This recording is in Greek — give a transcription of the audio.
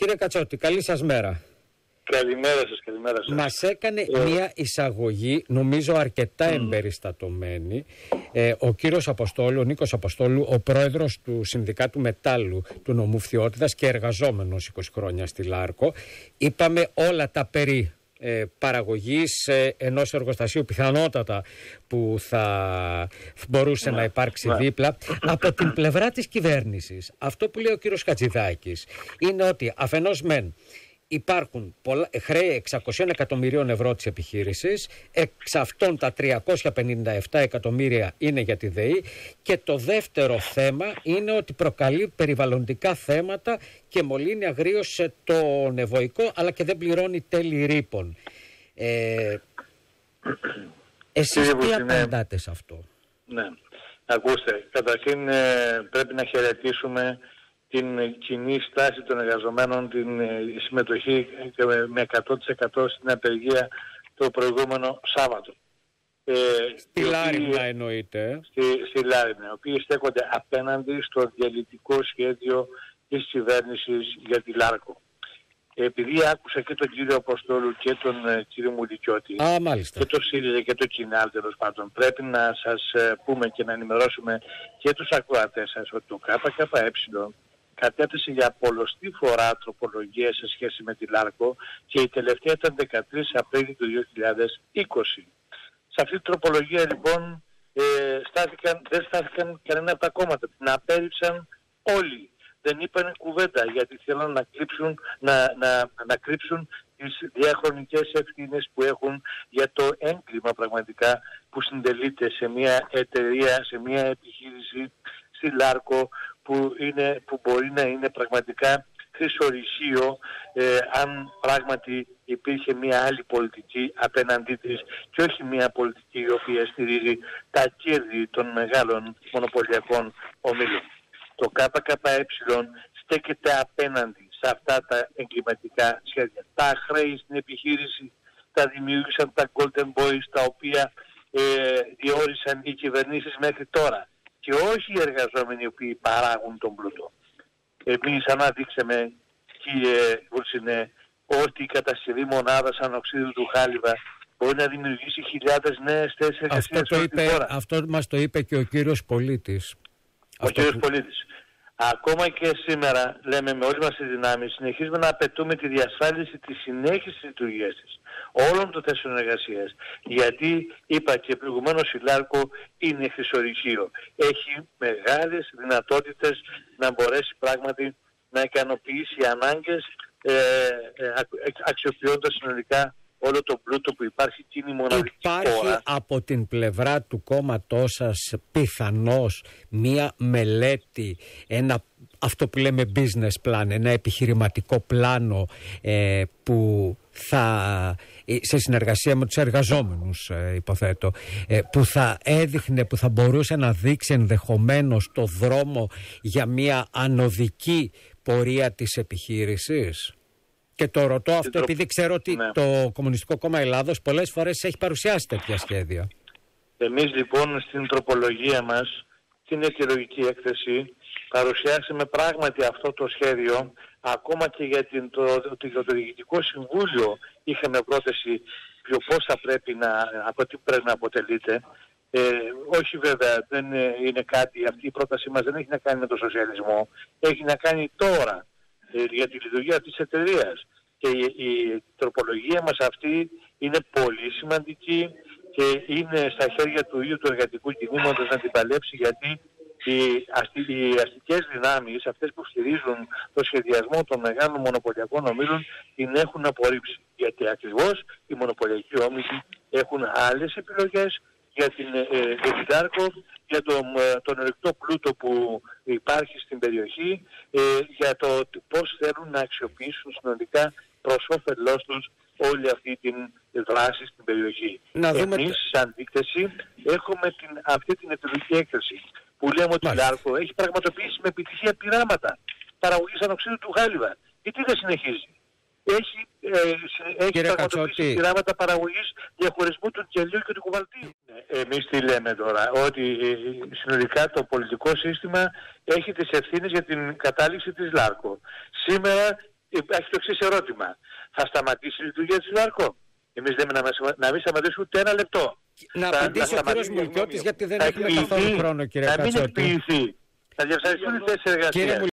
Κύριε Κατσότη, καλή σας μέρα. Καλημέρα σας, καλημέρα σας. Μας έκανε ε... μια εισαγωγή, νομίζω αρκετά mm. εμπεριστατωμένη, ε, ο κύριος Αποστόλου, ο Νίκος Αποστόλου, ο πρόεδρος του Συνδικάτου Μετάλλου του νομού Φθιώτιδας και εργαζόμενος 20 χρόνια στη Λάρκο. Είπαμε όλα τα περί ε, παραγωγής ε, ενός εργοστασίου πιθανότατα που θα μπορούσε να ναι, υπάρξει ναι. δίπλα. Από την πλευρά της κυβέρνησης, αυτό που λέει ο κύριος Χατζηδάκης είναι ότι αφενός μεν υπάρχουν πολλά, χρέη 600 εκατομμυρίων ευρώ της επιχείρησης, εξ αυτών τα 357 εκατομμύρια είναι για τη ΔΕΗ και το δεύτερο θέμα είναι ότι προκαλεί περιβαλλοντικά θέματα και μολύνει αγρίως το νευοϊκό αλλά και δεν πληρώνει τέλη ρήπων. Ε, εσείς τι απαντάτε σε αυτό; Ναι. Ακούστε, καταρχήν ε, πρέπει να χαιρετήσουμε την κοινή στάση των εργαζομένων, την ε, συμμετοχή με 100% στην απεργία το προηγούμενο Σάββατο. Ε, στη Λάρινα εννοείται. Στη, στη Λάρινα, οι οποίοι στέκονται απέναντι στο διαλυτικό σχέδιο της κυβέρνησης για τη Λάρκο. Επειδή άκουσα και τον κύριο Αποστόλου και τον ε, κύριο Μουλικιώτη και το ΣΥΡΙΖΑ και το ΚΙΝΑΛ τέλος πάντων πρέπει να σας ε, πούμε και να ενημερώσουμε και τους ακροατές σας ότι το ΚΚΕ κατέθεσε για πολλωστή φορά τροπολογία σε σχέση με τη ΛΑΡΚΟ και η τελευταία ήταν 13 Απρίλη του 2020. Σε αυτή την τροπολογία λοιπόν ε, στάθηκαν, δεν στάθηκαν κανένα από τα κόμματα. Την απέρριψαν όλοι. Δεν είπαν κουβέντα γιατί θέλουν να κρύψουν, να, να, να κρύψουν τις διαχρονικές ευθύνες που έχουν για το έγκλημα πραγματικά που συντελείται σε μια εταιρεία, σε μια επιχείρηση στη Λάρκο που, είναι, που μπορεί να είναι πραγματικά χρυσορυχείο ε, αν πράγματι υπήρχε μια άλλη πολιτική απέναντί της και όχι μια πολιτική η οποία στηρίζει τα κέρδη των μεγάλων μονοπωλιακών ομίλων. Το ΚΚΕ στέκεται απέναντι σε αυτά τα εγκληματικά σχέδια. Τα χρέη στην επιχείρηση τα δημιούργησαν τα Golden Boys τα οποία ε, διόρισαν οι κυβερνήσεις μέχρι τώρα και όχι οι εργαζόμενοι οι οποίοι παράγουν τον πλούτο. Εμείς αναδείξαμε, κύριε Βουρσινέ, ότι η κατασκευή μονάδας ανοξίδου του Χάλιβα μπορεί να δημιουργήσει χιλιάδες νέες θέσεις εργασίας αυτό, το αυτό μας το είπε και ο κύριος Πολίτης. Ο αυτό κύριος Πολίτης. Ακόμα και σήμερα, λέμε με όλες μας τις δυνάμεις, συνεχίζουμε να απαιτούμε τη διασφάλιση της συνέχισης της λειτουργίας της όλων των θέσεων εργασίας. Γιατί, είπα και προηγουμένως, η Λάρκο είναι χρυσορυχείο. Έχει μεγάλες δυνατότητες να μπορέσει πράγματι να ικανοποιήσει ανάγκες ε, ε, αξιοποιώντας συνολικά όλο το πλούτο που υπάρχει και είναι η μοναδική Υπάρχει από την πλευρά του κόμματός σας πιθανώς μία μελέτη, ένα αυτό που λέμε business plan, ένα επιχειρηματικό πλάνο ε, που θα, ε, σε συνεργασία με τους εργαζόμενους ε, υποθέτω, που θα έδειχνε, που θα μπορούσε να δείξει ενδεχομένως το δρόμο για μια ανωδική πορεία της επιχείρησης; Και το ρωτώ αυτό επειδή ξέρω ότι ναι. το Κομμουνιστικό Κόμμα Ελλάδος πολλές φορές έχει παρουσιάσει τέτοια σχέδια. Εμείς λοιπόν στην τροπολογία μας, την αιτιολογική έκθεση, παρουσιάσαμε πράγματι αυτό το σχέδιο, ακόμα και για την, το, το, το, Διοικητικό Συμβούλιο είχαμε πρόταση ποιο πώς θα πρέπει να, από τι πρέπει να αποτελείται. Ε, όχι βέβαια, δεν είναι κάτι, αυτή η πρότασή μας δεν έχει να κάνει με το σοσιαλισμό, έχει να κάνει τώρα ε, για τη λειτουργία της εταιρείας. Και η, η τροπολογία μας αυτή είναι πολύ σημαντική και είναι στα χέρια του ίδιου του εργατικού κινήματος να την παλέψει γιατί οι, αστι, οι αστικές δυνάμεις, αυτές που στηρίζουν το σχεδιασμό των μεγάλων μονοπωλιακών ομίλων, την έχουν απορρίψει. Γιατί ακριβώς οι μονοπωλιακοί όμιλοι έχουν άλλες επιλογές για την, ε, για τον, ε, τον ερεκτό πλούτο που υπάρχει στην περιοχή, ε, για το πώς θέλουν να αξιοποιήσουν συνολικά προς όφελός τους όλη αυτή την δράση στην περιοχή. Να δούμε... Εμείς σαν δίκτεση έχουμε την, αυτή την επιλογική έκθεση που λέμε ότι η Λάρκο έχει πραγματοποιήσει με επιτυχία πειράματα παραγωγής ανοξείδωτου χάλυβα. Γιατί δεν συνεχίζει; Έχει, ε, έχει πραγματοποιήσει πειράματα παραγωγής διαχωρισμού του νικελίου και του κοβαλτίου. Ε, εμείς τι λέμε τώρα, ότι ε, συνολικά το πολιτικό σύστημα έχει τις ευθύνες για την κατάληξη της Λάρκο. Σήμερα έχει το εξής ερώτημα. Θα σταματήσει η λειτουργία της ΛΑΡΚΟ. Εμείς λέμε να, να μην σταματήσουμε ούτε ένα λεπτό. Να θα, απαντήσει ο κύριος Μουλκιώτης γιατί δεν έχουμε καθόλου χρόνο κύριε Κατσότη. Θα μην εκποιηθεί. Θα διαψαριστούν οι θέσεις εργασίας.